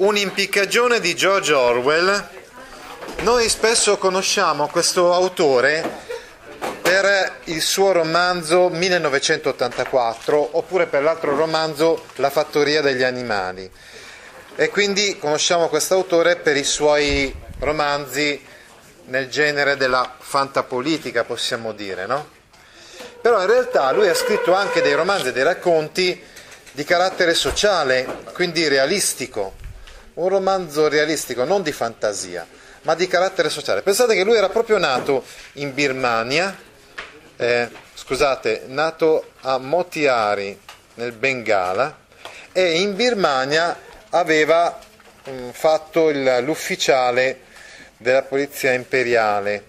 Un'impiccagione di George Orwell. Noi spesso conosciamo questo autore per il suo romanzo 1984 oppure per l'altro romanzo La fattoria degli animali. E quindi conosciamo questo autore per i suoi romanzi nel genere della fantapolitica, possiamo dire, no? Però in realtà lui ha scritto anche dei romanzi e dei racconti di carattere sociale, quindi realistico un romanzo realistico, non di fantasia, ma di carattere sociale. Pensate che lui era proprio nato in Birmania, eh, scusate, nato a Motiari nel Bengala e in Birmania aveva mh, mm, fatto il, l'ufficiale della polizia imperiale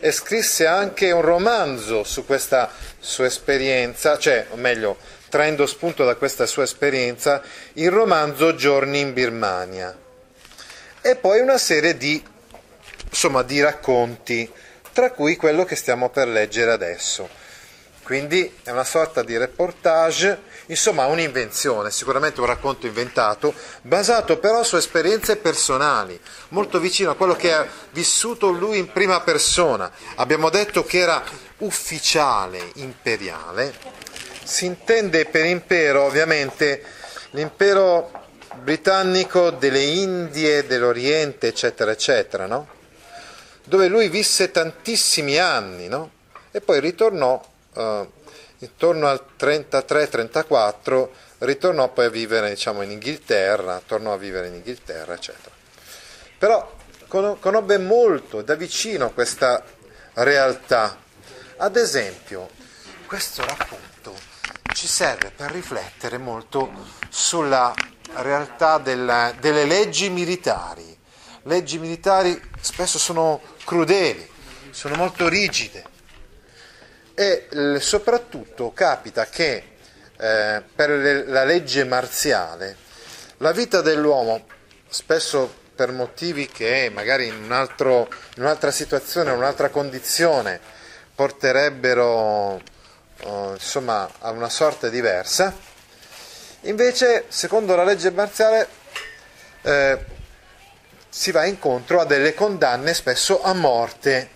e scrisse anche un romanzo su questa sua esperienza, cioè, o meglio, traendo spunto da questa sua esperienza, il romanzo Giorni in Birmania e poi una serie di, insomma, di racconti, tra cui quello che stiamo per leggere adesso. Quindi è una sorta di reportage, insomma un'invenzione, sicuramente un racconto inventato, basato però su esperienze personali, molto vicino a quello che ha vissuto lui in prima persona. Abbiamo detto che era ufficiale imperiale si intende per impero ovviamente l'impero britannico delle Indie, dell'Oriente, eccetera, eccetera, no? dove lui visse tantissimi anni no? e poi ritornò eh, intorno al 33-34, ritornò poi a vivere diciamo, in Inghilterra, tornò a vivere in Inghilterra, eccetera. Però conobbe molto da vicino questa realtà. Ad esempio, questo racconto ci serve per riflettere molto sulla realtà della, delle leggi militari. Leggi militari spesso sono crudeli, sono molto rigide e soprattutto capita che eh, per le, la legge marziale la vita dell'uomo, spesso per motivi che magari in, un altro, in un'altra situazione, in un'altra condizione porterebbero insomma a una sorte diversa. Invece, secondo la legge marziale, eh, si va incontro a delle condanne spesso a morte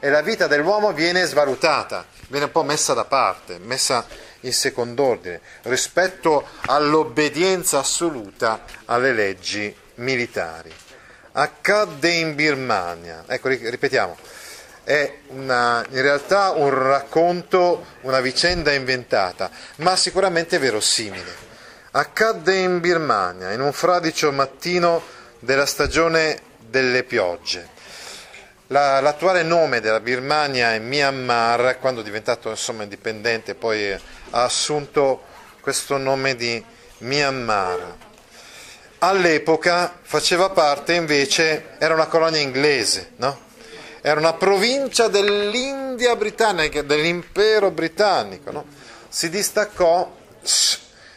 e la vita dell'uomo viene svalutata, viene un po' messa da parte, messa in second'ordine rispetto all'obbedienza assoluta alle leggi militari. Accadde in Birmania, ecco ripetiamo, è una, in realtà un racconto, una vicenda inventata, ma sicuramente verosimile. Accadde in Birmania, in un fradicio mattino della stagione delle piogge. La, l'attuale nome della Birmania è Myanmar, quando è diventato insomma, indipendente poi ha assunto questo nome di Myanmar. All'epoca faceva parte invece, era una colonia inglese, no? Era una provincia dell'India britannica, dell'impero britannico, no? si distaccò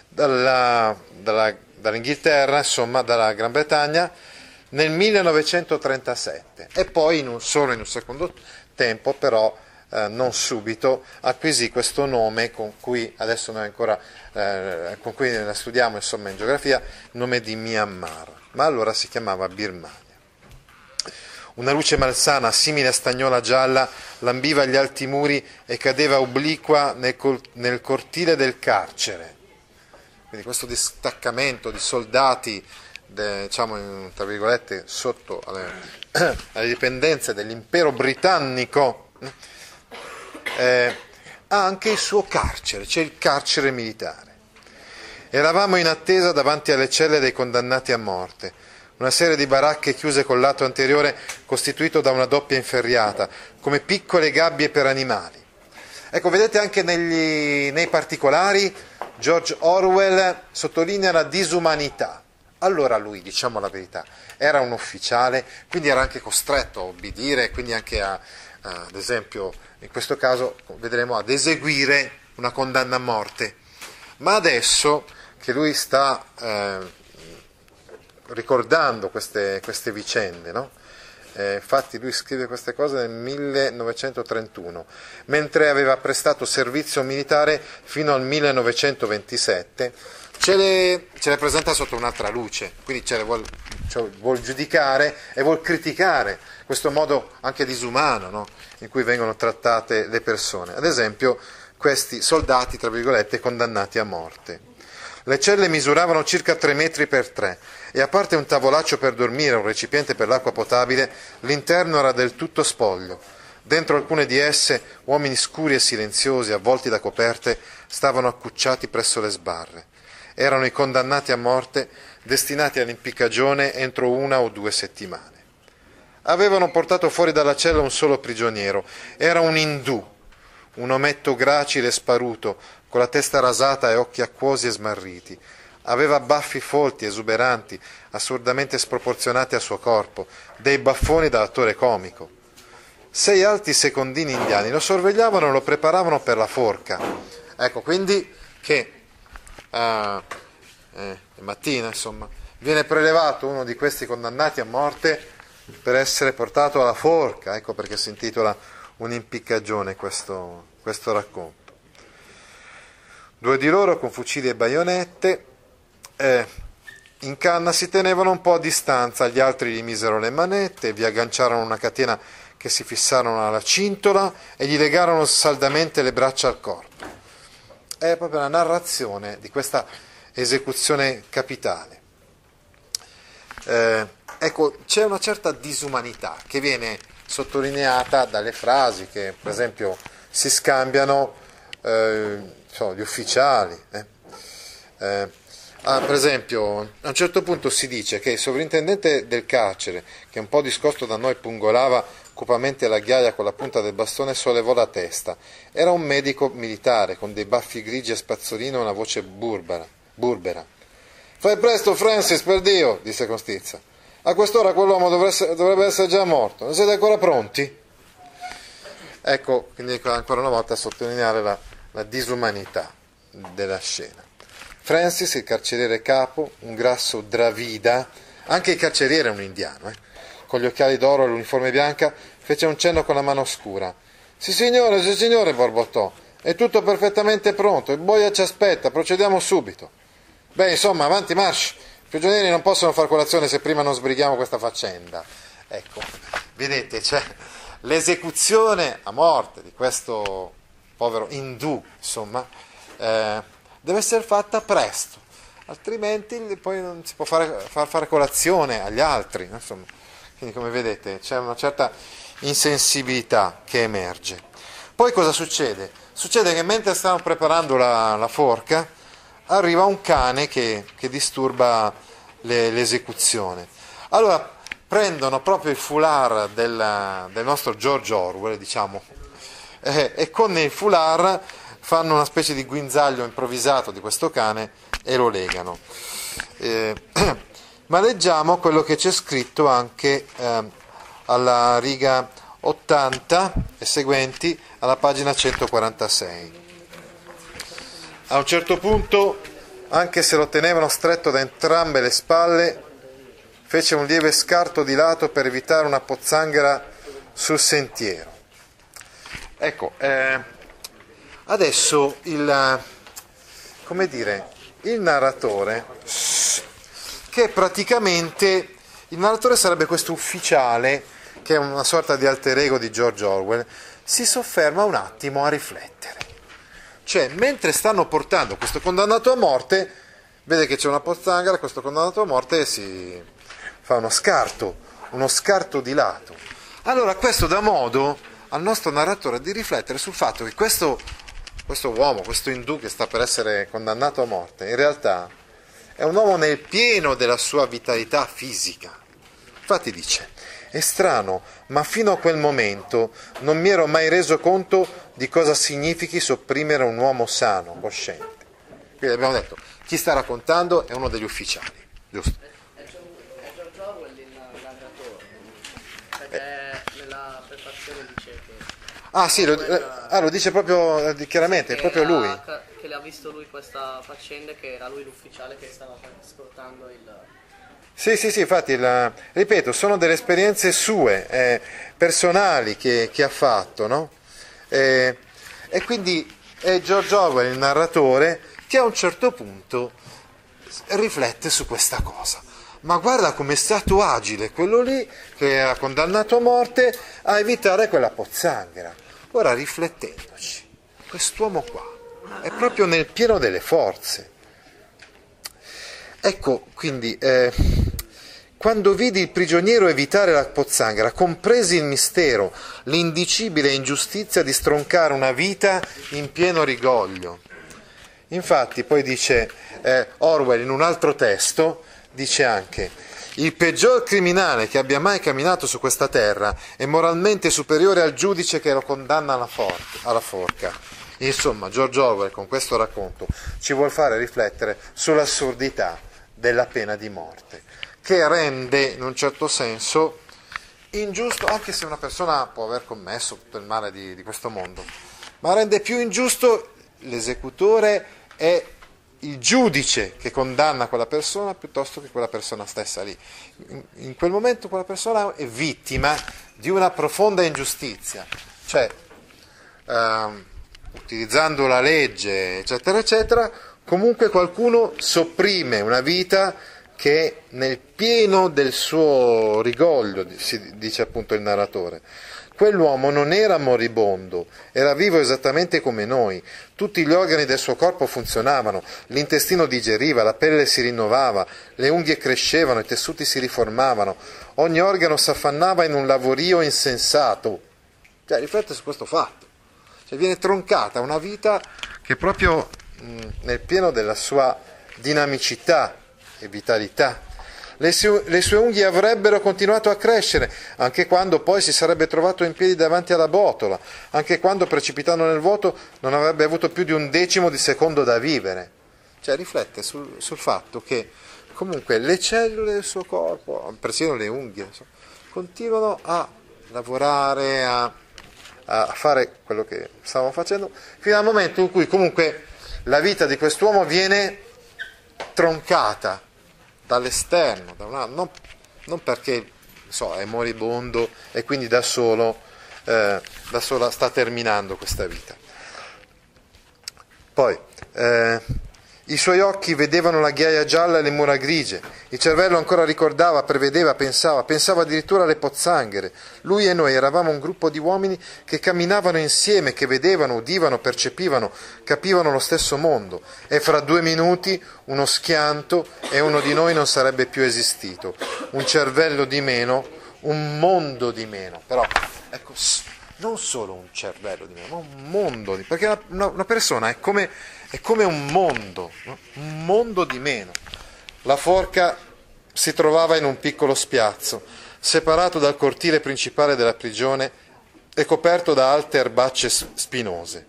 dalla, dalla, dall'Inghilterra, insomma dalla Gran Bretagna, nel 1937 e poi in un, solo in un secondo tempo però eh, non subito acquisì questo nome con cui adesso noi ancora eh, con cui la studiamo insomma in geografia, nome di Myanmar, ma allora si chiamava Birmania. Una luce malsana, simile a stagnola gialla, lambiva gli alti muri e cadeva obliqua nel, col- nel cortile del carcere. Quindi questo distaccamento di soldati, de, diciamo, tra virgolette, sotto alle, alle dipendenze dell'impero britannico, eh, ha anche il suo carcere, c'è il carcere militare. Eravamo in attesa davanti alle celle dei condannati a morte una serie di baracche chiuse col lato anteriore costituito da una doppia inferriata, come piccole gabbie per animali. Ecco, vedete anche negli, nei particolari George Orwell sottolinea la disumanità. Allora lui, diciamo la verità, era un ufficiale, quindi era anche costretto a obbedire, quindi anche a, a, ad esempio, in questo caso vedremo ad eseguire una condanna a morte. Ma adesso che lui sta eh, ricordando queste, queste vicende. No? Eh, infatti lui scrive queste cose nel 1931, mentre aveva prestato servizio militare fino al 1927, ce le, ce le presenta sotto un'altra luce, quindi ce le vuol, cioè, vuol giudicare e vuol criticare questo modo anche disumano no? in cui vengono trattate le persone. Ad esempio, questi soldati, tra virgolette, condannati a morte. Le celle misuravano circa 3 metri per 3 e a parte un tavolaccio per dormire e un recipiente per l'acqua potabile, l'interno era del tutto spoglio. Dentro alcune di esse, uomini scuri e silenziosi, avvolti da coperte, stavano accucciati presso le sbarre. Erano i condannati a morte destinati all'impiccagione entro una o due settimane. Avevano portato fuori dalla cella un solo prigioniero. Era un indù, un ometto gracile e sparuto, con la testa rasata e occhi acquosi e smarriti. Aveva baffi folti, esuberanti, assurdamente sproporzionati al suo corpo, dei baffoni da attore comico. Sei alti secondini indiani lo sorvegliavano e lo preparavano per la forca. Ecco, quindi che uh, eh, mattina, insomma, viene prelevato uno di questi condannati a morte per essere portato alla forca, ecco perché si intitola Un'impiccagione questo, questo racconto. Due di loro con fucili e baionette eh, in canna si tenevano un po' a distanza, gli altri gli misero le manette, vi agganciarono una catena che si fissarono alla cintola e gli legarono saldamente le braccia al corpo. È proprio la narrazione di questa esecuzione capitale. Eh, ecco, c'è una certa disumanità che viene sottolineata dalle frasi che, per esempio, si scambiano eh, so, gli ufficiali. Eh. Ah, per esempio, a un certo punto si dice che il sovrintendente del carcere, che un po' discosto da noi pungolava cupamente la ghiaia con la punta del bastone, sollevò la testa. Era un medico militare con dei baffi grigi a spazzolino e una voce burbera. burbera. Fai presto, Francis, per Dio, disse con stizza. A quest'ora quell'uomo dovrebbe essere già morto. Non siete ancora pronti? Ecco, quindi ancora una volta a sottolineare la, la disumanità della scena. Francis, il carceriere capo, un grasso dravida, anche il carceriere è un indiano, eh, con gli occhiali d'oro e l'uniforme bianca, fece un cenno con la mano oscura. Sì signore, sì signore, borbottò, è tutto perfettamente pronto, il boia ci aspetta, procediamo subito. Beh, insomma, avanti, marci, i prigionieri non possono fare colazione se prima non sbrighiamo questa faccenda. Ecco, vedete, cioè, l'esecuzione a morte di questo povero indù, insomma, eh, deve essere fatta presto, altrimenti poi non si può fare, far fare colazione agli altri. Insomma. Quindi, come vedete, c'è una certa insensibilità che emerge. Poi cosa succede? Succede che mentre stanno preparando la, la forca, arriva un cane che, che disturba le, l'esecuzione. Allora prendono proprio il foulard del, del nostro George Orwell, diciamo, eh, e con il foulard fanno una specie di guinzaglio improvvisato di questo cane e lo legano. Eh, ma leggiamo quello che c'è scritto anche eh, alla riga 80 e seguenti alla pagina 146. A un certo punto, anche se lo tenevano stretto da entrambe le spalle, fece un lieve scarto di lato per evitare una pozzanghera sul sentiero. Ecco, eh, adesso il, dire, il narratore, che praticamente il narratore sarebbe questo ufficiale, che è una sorta di alter ego di George Orwell, si sofferma un attimo a riflettere. Cioè, mentre stanno portando questo condannato a morte, vede che c'è una pozzanghera, questo condannato a morte si fa uno scarto, uno scarto di lato. Allora questo dà modo al nostro narratore di riflettere sul fatto che questo, questo uomo, questo indù che sta per essere condannato a morte, in realtà è un uomo nel pieno della sua vitalità fisica. Infatti dice, è strano, ma fino a quel momento non mi ero mai reso conto di cosa significhi sopprimere un uomo sano, cosciente. Quindi abbiamo detto, chi sta raccontando è uno degli ufficiali, giusto? È George Orwell il narratore, perché prefazione dice che... Ah sì, lo, ah, lo dice proprio eh, chiaramente, è proprio lui. Che l'ha visto lui questa faccenda, che era lui l'ufficiale che stava scortando il sì, sì, sì, infatti, la, ripeto, sono delle esperienze sue, eh, personali che, che, ha fatto, no? Eh, e quindi è George Orwell, il narratore, che a un certo punto riflette su questa cosa. Ma guarda com'è stato agile quello lì che era condannato a morte a evitare quella pozzanghera. Ora riflettendoci, quest'uomo qua è proprio nel pieno delle forze. Ecco, quindi, eh, quando vidi il prigioniero evitare la pozzanghera, compresi il mistero, l'indicibile ingiustizia di stroncare una vita in pieno rigoglio. Infatti, poi dice eh, Orwell in un altro testo, dice anche il peggior criminale che abbia mai camminato su questa terra è moralmente superiore al giudice che lo condanna alla, for- alla forca. Insomma, George Orwell con questo racconto ci vuol fare riflettere sull'assurdità della pena di morte, che rende in un certo senso ingiusto, anche se una persona può aver commesso tutto il male di, di questo mondo, ma rende più ingiusto l'esecutore e il giudice che condanna quella persona piuttosto che quella persona stessa lì. In, quel momento quella persona è vittima di una profonda ingiustizia, cioè ehm, utilizzando la legge, eccetera, eccetera, comunque qualcuno sopprime una vita che nel pieno del suo rigoglio, si dice appunto il narratore. Quell'uomo non era moribondo, era vivo esattamente come noi. Tutti gli organi del suo corpo funzionavano, l'intestino digeriva, la pelle si rinnovava, le unghie crescevano, i tessuti si riformavano, ogni organo s'affannava in un lavorio insensato. Cioè, riflette su questo fatto. Cioè, viene troncata una vita che proprio mh, nel pieno della sua dinamicità e vitalità le sue, le sue unghie avrebbero continuato a crescere, anche quando poi si sarebbe trovato in piedi davanti alla botola, anche quando precipitando nel vuoto non avrebbe avuto più di un decimo di secondo da vivere. Cioè riflette sul, sul fatto che comunque le cellule del suo corpo, persino le unghie, insomma, continuano a lavorare, a, a fare quello che stavano facendo, fino al momento in cui comunque la vita di quest'uomo viene troncata dall'esterno, da una, non, non, perché so, è moribondo e quindi da solo, eh, da sola sta terminando questa vita. Poi, eh, i suoi occhi vedevano la ghiaia gialla e le mura grigie, il cervello ancora ricordava, prevedeva, pensava, pensava addirittura alle pozzanghere. Lui e noi eravamo un gruppo di uomini che camminavano insieme, che vedevano, udivano, percepivano, capivano lo stesso mondo e fra due minuti uno schianto e uno di noi non sarebbe più esistito. Un cervello di meno, un mondo di meno. Però, ecco, non solo un cervello di meno, ma un mondo di. Perché una, una persona è come è come un mondo, un mondo di meno. La forca si trovava in un piccolo spiazzo, separato dal cortile principale della prigione e coperto da alte erbacce spinose.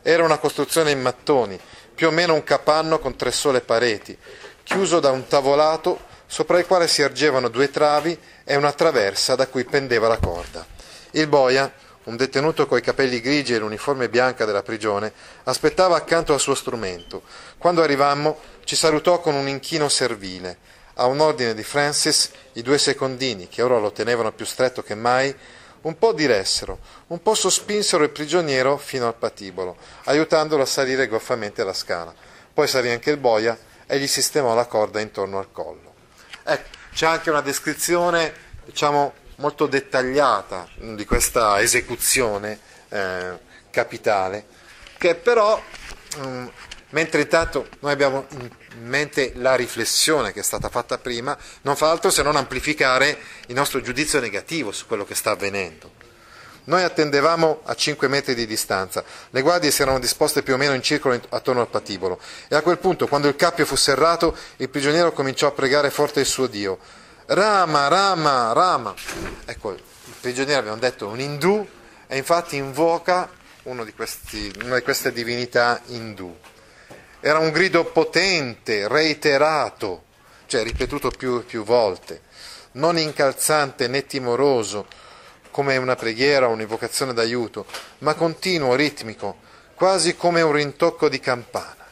Era una costruzione in mattoni, più o meno un capanno con tre sole pareti, chiuso da un tavolato sopra il quale si ergevano due travi e una traversa da cui pendeva la corda. Il boia un detenuto coi capelli grigi e l'uniforme bianca della prigione, aspettava accanto al suo strumento. Quando arrivammo, ci salutò con un inchino servile. A un ordine di Francis, i due secondini, che ora lo tenevano più stretto che mai, un po' diressero, un po' sospinsero il prigioniero fino al patibolo, aiutandolo a salire goffamente la scala. Poi salì anche il boia e gli sistemò la corda intorno al collo. Ecco, c'è anche una descrizione, diciamo, molto dettagliata di questa esecuzione eh, capitale, che però, mh, mm, mentre intanto noi abbiamo in mente la riflessione che è stata fatta prima, non fa altro se non amplificare il nostro giudizio negativo su quello che sta avvenendo. Noi attendevamo a 5 metri di distanza, le guardie si erano disposte più o meno in circolo attorno al patibolo. E a quel punto, quando il cappio fu serrato, il prigioniero cominciò a pregare forte il suo Dio Rama, Rama, Rama. Ecco, il prigioniero abbiamo detto un indù e infatti invoca di questi, una di queste divinità indù. Era un grido potente, reiterato, cioè ripetuto più e più volte, non incalzante né timoroso come una preghiera o un'invocazione d'aiuto, ma continuo, ritmico, quasi come un rintocco di campana.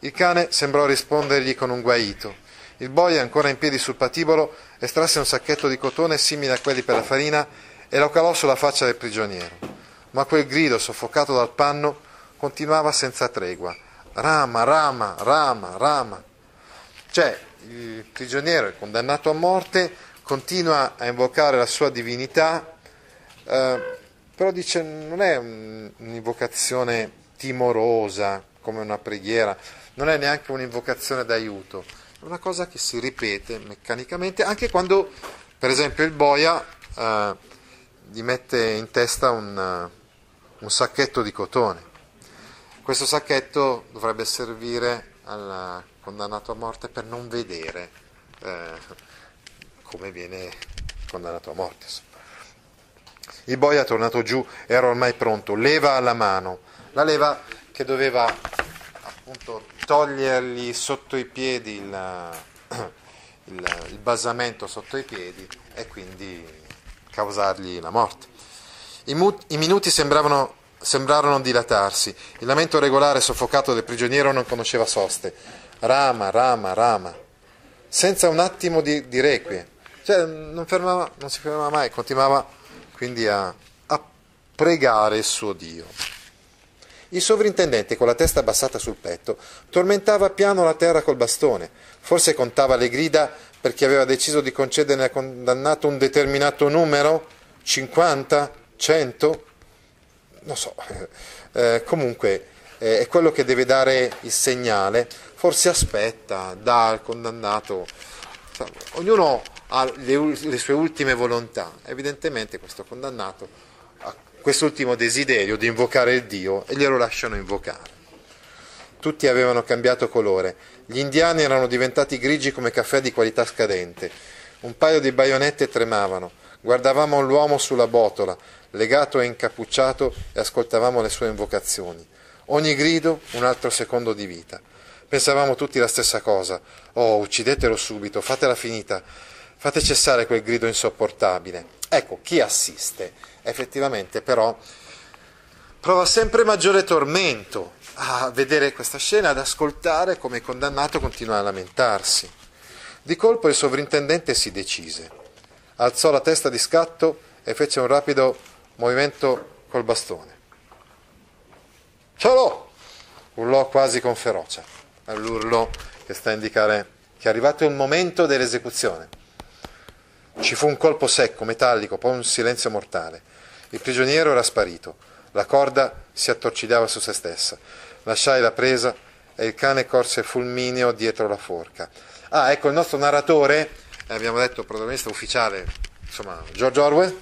Il cane sembrò rispondergli con un guaito il boia, ancora in piedi sul patibolo, estrasse un sacchetto di cotone simile a quelli per la farina e lo calò sulla faccia del prigioniero. Ma quel grido, soffocato dal panno, continuava senza tregua, rama, rama, rama, rama. Cioè, il prigioniero condannato a morte, continua a invocare la sua divinità, eh, però dice non è un'invocazione timorosa come una preghiera, non è neanche un'invocazione d'aiuto, è una cosa che si ripete meccanicamente anche quando, per esempio, il boia eh, gli mette in testa un, un sacchetto di cotone. Questo sacchetto dovrebbe servire al condannato a morte per non vedere eh, come viene condannato a morte. Il boia, tornato giù, era ormai pronto, leva alla mano, la leva che doveva appunto togliergli sotto i piedi il, il, il basamento sotto i piedi e quindi causargli la morte. I, mu- i minuti sembrarono dilatarsi, il lamento regolare soffocato del prigioniero non conosceva soste. Rama, rama, rama, senza un attimo di, di requie. Cioè, non, fermava, non si fermava mai, continuava quindi a, a pregare il suo Dio. Il sovrintendente, con la testa abbassata sul petto, tormentava piano la terra col bastone. Forse contava le grida perché aveva deciso di concedere al condannato un determinato numero? 50? 100? Non so. Eh, comunque eh, è quello che deve dare il segnale. Forse aspetta, dà al condannato. Ognuno ha le, le sue ultime volontà. Evidentemente questo condannato quest'ultimo desiderio di invocare il Dio e glielo lasciano invocare. Tutti avevano cambiato colore, gli indiani erano diventati grigi come caffè di qualità scadente, un paio di baionette tremavano, guardavamo l'uomo sulla botola, legato e incappucciato e ascoltavamo le sue invocazioni. Ogni grido un altro secondo di vita. Pensavamo tutti la stessa cosa. Oh, uccidetelo subito, fatela finita, fate cessare quel grido insopportabile. Ecco, chi assiste effettivamente però prova sempre maggiore tormento a vedere questa scena, ad ascoltare come il condannato continua a lamentarsi. Di colpo il sovrintendente si decise, alzò la testa di scatto e fece un rapido movimento col bastone. Ciao! urlò quasi con ferocia, all'urlo che sta a indicare che è arrivato il momento dell'esecuzione. Ci fu un colpo secco, metallico, poi un silenzio mortale. Il prigioniero era sparito, la corda si attorcigliava su se stessa. Lasciai la presa e il cane corse fulmineo dietro la forca. Ah, ecco il nostro narratore, eh, abbiamo detto protagonista ufficiale, insomma, George Orwell,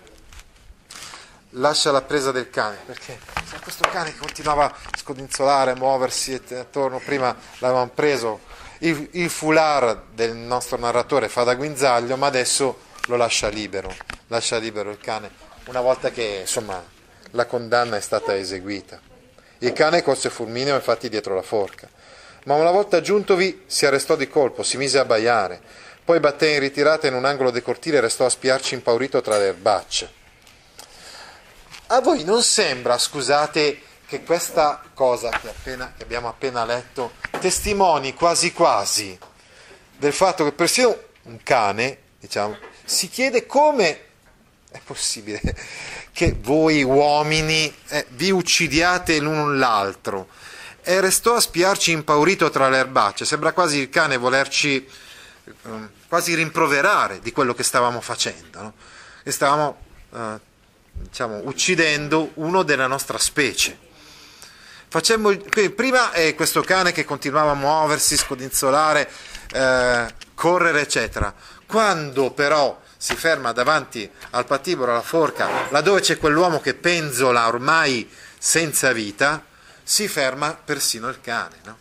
lascia la presa del cane, perché questo cane che continuava a scodinzolare, a muoversi attorno, prima l'avevamo preso, il, il foulard del nostro narratore fa da guinzaglio, ma adesso lo lascia libero, lascia libero il cane una volta che insomma, la condanna è stata eseguita. Il cane corse fulmineo infatti dietro la forca, ma una volta giuntovi si arrestò di colpo, si mise a baiare, poi batté in ritirata in un angolo del cortile e restò a spiarci impaurito tra le erbacce. A voi non sembra, scusate, che questa cosa che, appena, che abbiamo appena letto testimoni quasi quasi del fatto che persino un cane, diciamo, si chiede come è possibile che voi uomini eh, vi uccidiate l'un l'altro? E restò a spiarci impaurito tra le erbacce. Sembra quasi il cane volerci eh, quasi rimproverare di quello che stavamo facendo. No? Che stavamo eh, diciamo, uccidendo uno della nostra specie. Facemmo, prima è questo cane che continuava a muoversi, scodinzolare, eh, correre, eccetera. Quando però si ferma davanti al patibolo, alla forca, laddove c'è quell'uomo che penzola ormai senza vita, si ferma persino il cane. No?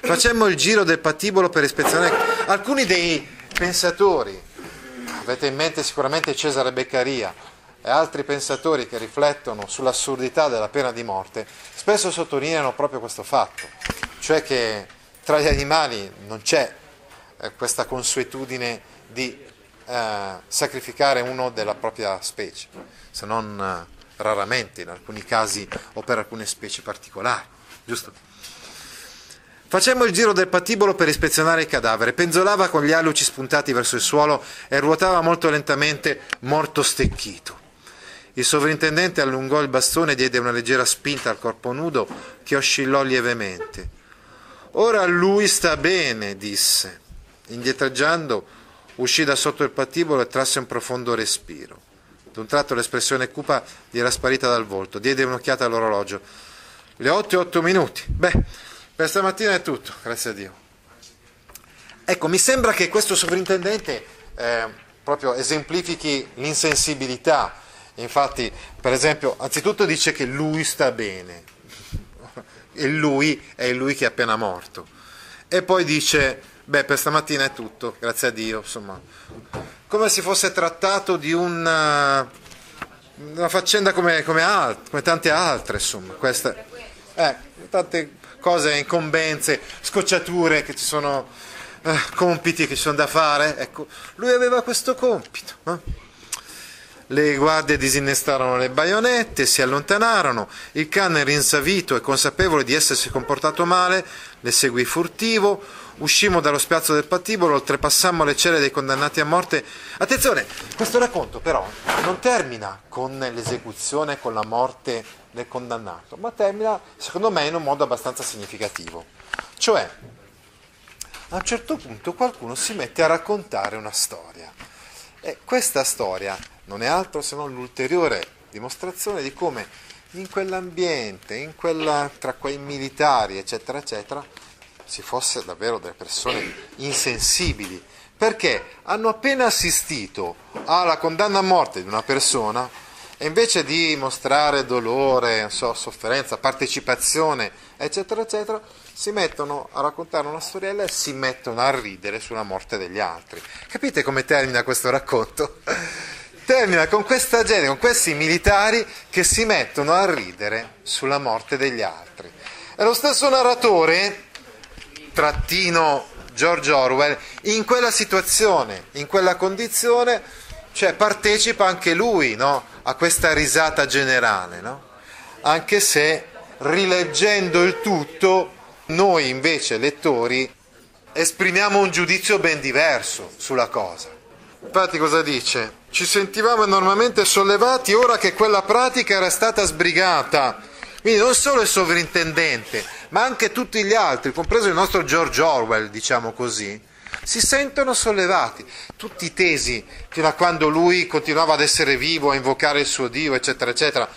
Facemmo il giro del patibolo per ispezionare alcuni dei pensatori, avete in mente sicuramente Cesare Beccaria e altri pensatori che riflettono sull'assurdità della pena di morte, spesso sottolineano proprio questo fatto, cioè che tra gli animali non c'è eh, questa consuetudine di eh, sacrificare uno della propria specie, se non eh, raramente in alcuni casi o per alcune specie particolari, giusto? Facemmo il giro del patibolo per ispezionare il cadavere, penzolava con gli alluci spuntati verso il suolo e ruotava molto lentamente, morto stecchito. Il sovrintendente allungò il bastone e diede una leggera spinta al corpo nudo che oscillò lievemente. Ora lui sta bene, disse. Indietreggiando, uscì da sotto il patibolo e trasse un profondo respiro. D'un tratto l'espressione cupa gli era sparita dal volto. Diede un'occhiata all'orologio. Le otto e otto minuti. Beh, per stamattina è tutto, grazie a Dio. Ecco, mi sembra che questo sovrintendente eh, proprio esemplifichi l'insensibilità. Infatti, per esempio, anzitutto dice che lui sta bene, e lui è lui che è appena morto. E poi dice, beh, per stamattina è tutto, grazie a Dio, insomma, come se fosse trattato di una, una faccenda come, come, alt, come, tante altre, insomma, queste, eh, tante cose, incombenze, scocciature che ci sono, eh, compiti che ci sono da fare, ecco, lui aveva questo compito. No? Le guardie disinnestarono le baionette, si allontanarono, il cane rinsavito e consapevole di essersi comportato male le seguì furtivo, uscimmo dallo spiazzo del patibolo, oltrepassammo le celle dei condannati a morte. Attenzione, questo racconto però non termina con l'esecuzione, con la morte del condannato, ma termina, secondo me, in un modo abbastanza significativo. Cioè, a un certo punto qualcuno si mette a raccontare una storia. E questa storia non è altro se non l'ulteriore dimostrazione di come in quell'ambiente, in quella, tra quei militari, eccetera, eccetera, si fosse davvero delle persone insensibili, perché hanno appena assistito alla condanna a morte di una persona e invece di mostrare dolore, so, sofferenza, partecipazione, eccetera, eccetera, si mettono a raccontare una storiella e si mettono a ridere sulla morte degli altri. Capite come termina questo racconto? termina con questa gente, con questi militari che si mettono a ridere sulla morte degli altri. E lo stesso narratore, trattino George Orwell, in quella situazione, in quella condizione, cioè partecipa anche lui no? A questa risata generale, no? anche se rileggendo il tutto, noi invece lettori esprimiamo un giudizio ben diverso sulla cosa. Infatti cosa dice? Ci sentivamo enormemente sollevati ora che quella pratica era stata sbrigata. Quindi non solo il sovrintendente, ma anche tutti gli altri, compreso il nostro George Orwell, diciamo così, si sentono sollevati. Tutti tesi fino a quando lui continuava ad essere vivo, a invocare il suo Dio, eccetera, eccetera.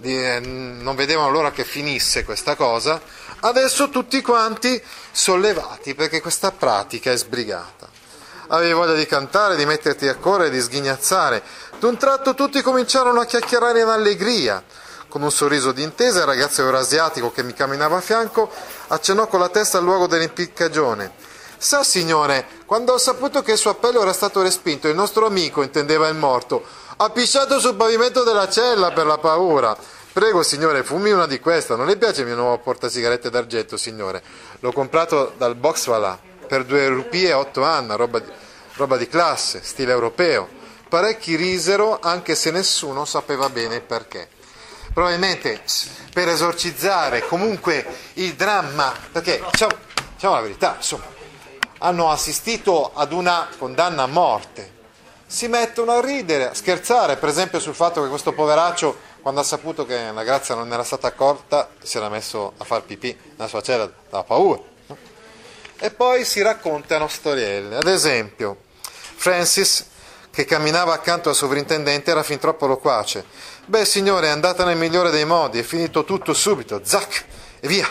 Eh, non vedevano l'ora che finisse questa cosa. Adesso tutti quanti sollevati perché questa pratica è sbrigata avevi voglia di cantare, di metterti a correre, di sghignazzare. D'un tratto tutti cominciarono a chiacchierare in allegria. Con un sorriso d'intesa il ragazzo eurasiatico che mi camminava a fianco accennò con la testa al luogo dell'impiccagione. Sa, signore, quando ho saputo che il suo appello era stato respinto, il nostro amico, intendeva il morto, ha pisciato sul pavimento della cella per la paura. Prego, signore, fumi una di queste. Non le piace il mio nuovo portasigarette d'argento, signore? L'ho comprato dal Box Valà per due rupie e otto anni, roba di, roba di classe, stile europeo. Parecchi risero anche se nessuno sapeva bene perché. Probabilmente per esorcizzare comunque il dramma, perché diciamo, diciamo la verità, insomma, hanno assistito ad una condanna a morte. Si mettono a ridere, a scherzare, per esempio sul fatto che questo poveraccio, quando ha saputo che la grazia non era stata accorta, si era messo a far pipì nella sua cella da paura e poi si raccontano storielle. Ad esempio, Francis, che camminava accanto al sovrintendente, era fin troppo loquace. Beh, signore, è andata nel migliore dei modi, è finito tutto subito, zac, e via.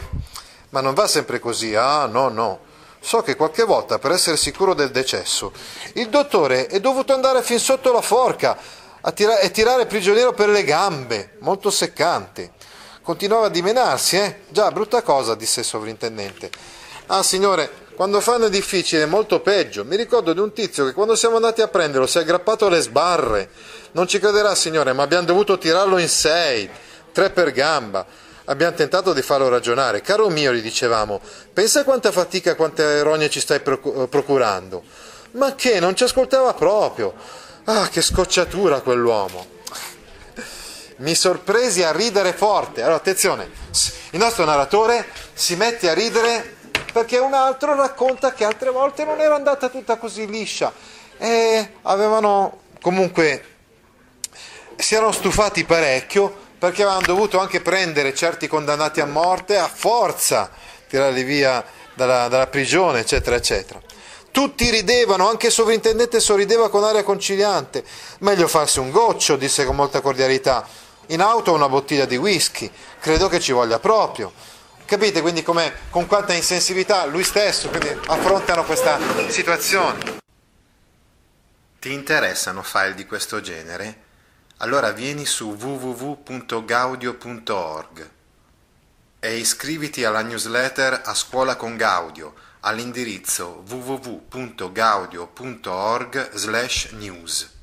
Ma non va sempre così, ah, no, no. So che qualche volta, per essere sicuro del decesso, il dottore è dovuto andare fin sotto la forca tira- e tirare prigioniero per le gambe, molto seccante. Continuava a dimenarsi, eh? Già, brutta cosa, disse il sovrintendente. Ah signore, quando fanno è difficile è molto peggio. Mi ricordo di un tizio che quando siamo andati a prenderlo si è aggrappato alle sbarre. Non ci crederà signore, ma abbiamo dovuto tirarlo in sei, tre per gamba. Abbiamo tentato di farlo ragionare. Caro mio, gli dicevamo, pensa quanta fatica, quante rogne ci stai procurando. Ma che, non ci ascoltava proprio. Ah, che scocciatura quell'uomo. Mi sorpresi a ridere forte. Allora, attenzione, il nostro narratore si mette a ridere perché un altro racconta che altre volte non era andata tutta così liscia e avevano comunque si erano stufati parecchio perché avevano dovuto anche prendere certi condannati a morte a forza, tirarli via dalla, dalla prigione, eccetera, eccetera. Tutti ridevano, anche il sovrintendente sorrideva con aria conciliante. Meglio farsi un goccio, disse con molta cordialità. In auto una bottiglia di whisky, credo che ci voglia proprio. Capite quindi con quanta insensibilità lui stesso affrontano questa situazione. Ti interessano file di questo genere? Allora vieni su www.gaudio.org e iscriviti alla newsletter A Scuola con Gaudio all'indirizzo www.gaudio.org/news.